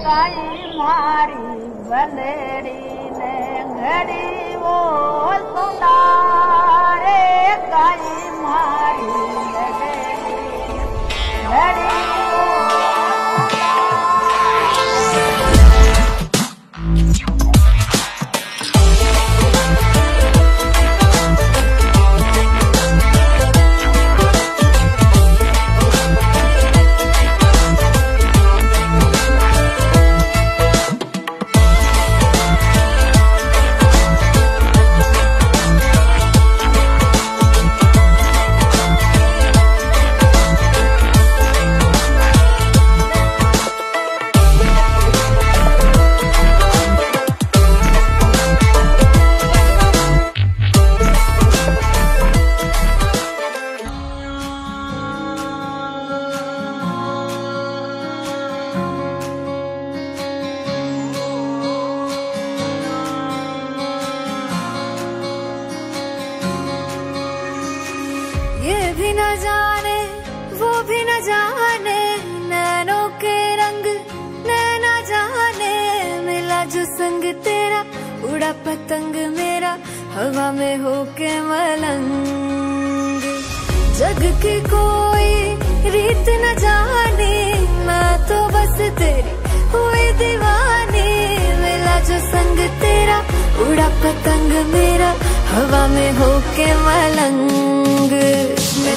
गाई मारी भेर घड़ी वो सुनारे काई मारी गेरे घड़ी संग तेरा, उड़ा पतंग मेरा, हवा में होके मलंग। जग की कोई रीत न जाने मैं तो बस तेरी हुई दीवानी। मिला जो संग तेरा, उड़ा पतंग मेरा, हवा में होके मलंग। मैं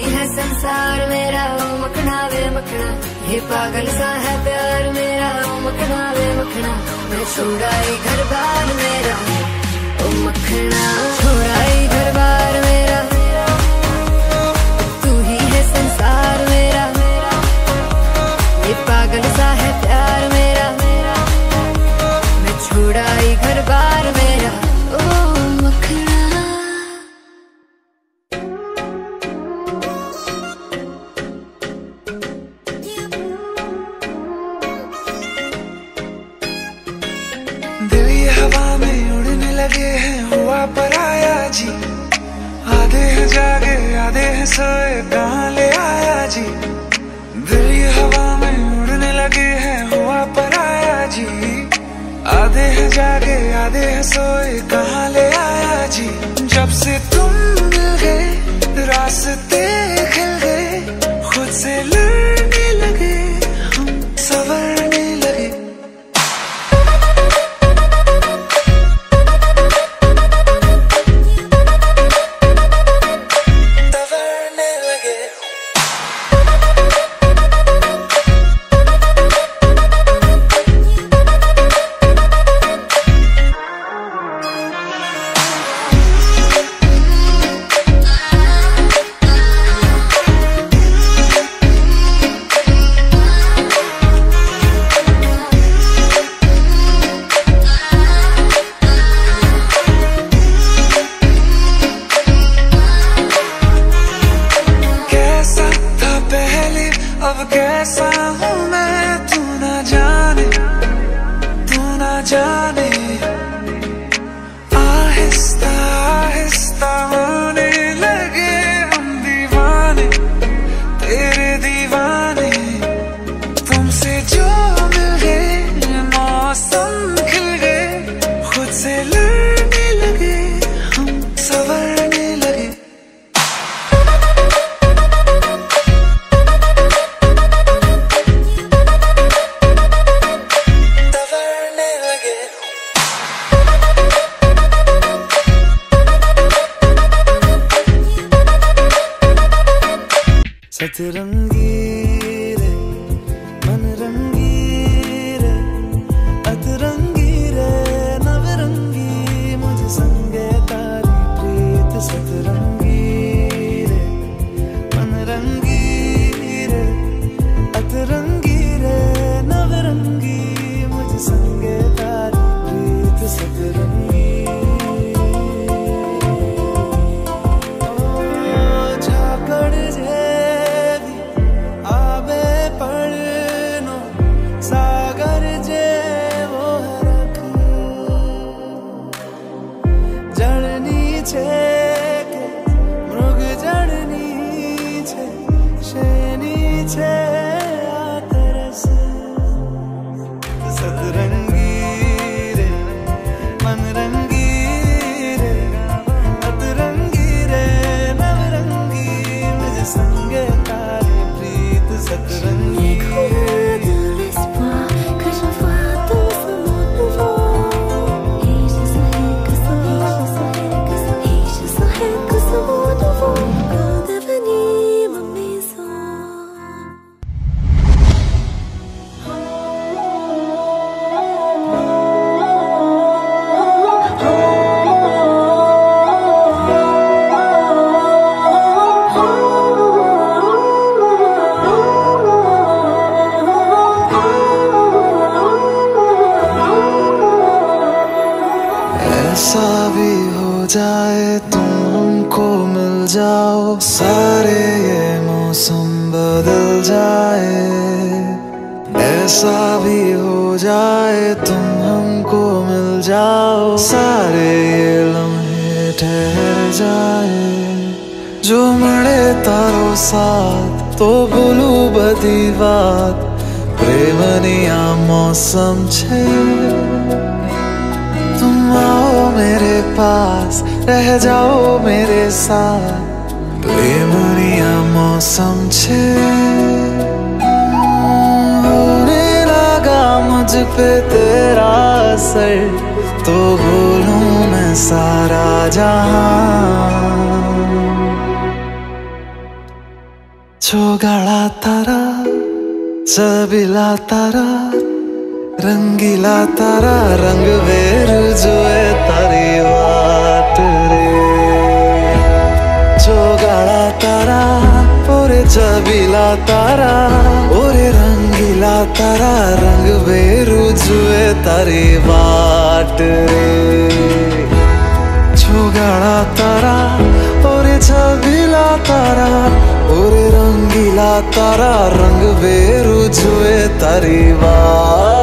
है संसार मेरा, ओ मखना वे मखना। ये पागल सा है प्यार मेरा, ओ मखना वे मखना। मैं छोड़ाई घर बार मेरा, ओ मखना। छोड़ाई जागे आधे सोए कहा ले आया जी? जब से तुम अब कैसा हूँ मैं? तू ना जाने तू ना जाने। आहिस्ता आहिस्ता होने Satırın giy ऐसा भी हो जाए तुम हमको मिल जाओ। सारे ये मौसम बदल जाए। ऐसा भी हो जाए तुम हमको मिल जाओ। सारे ये लम्हे ठहर जाए। जो मरे तारो साथ तो बोलू बदी बात। प्रेमनिया मौसम छे। आओ मेरे पास, रह जाओ मेरे साथ। आ मौसम छे। लगा मुझ पे तेरा असर तो बोलूँ मैं सारा जहाँ। तारा, चबिला तारा, रंगीला तारा, रंग तारा, ओरे रंगीला तारा, रंग बेरुजुए जुए तारी बाट रे। छोगाड़ा तारा और छबिला तारा और रंगीला तारा, रंग बेरू जुए तारी बात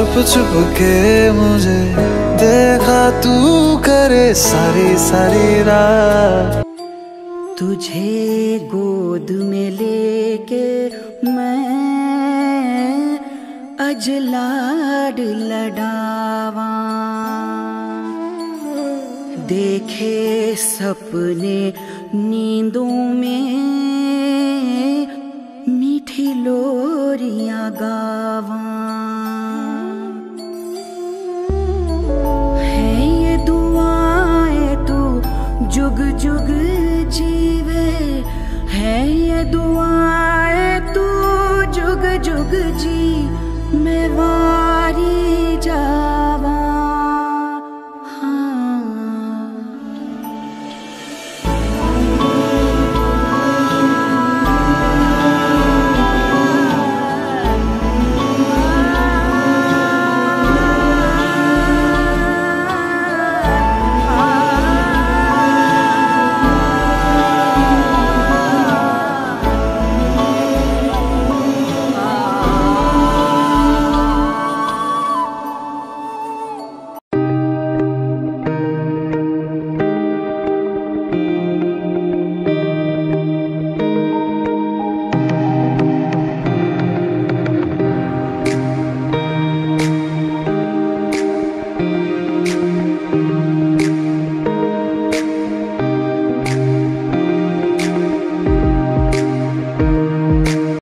छुप छुप के मुझे देखा तू करे सारी सारी रात। तुझे गोद में लेके मैं अजलाड लडावा। देखे सपने नींदों में मीठी लोरियाँ गावा। 조금